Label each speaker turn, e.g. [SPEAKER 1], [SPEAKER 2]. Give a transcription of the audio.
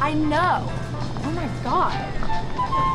[SPEAKER 1] I know. Oh my God.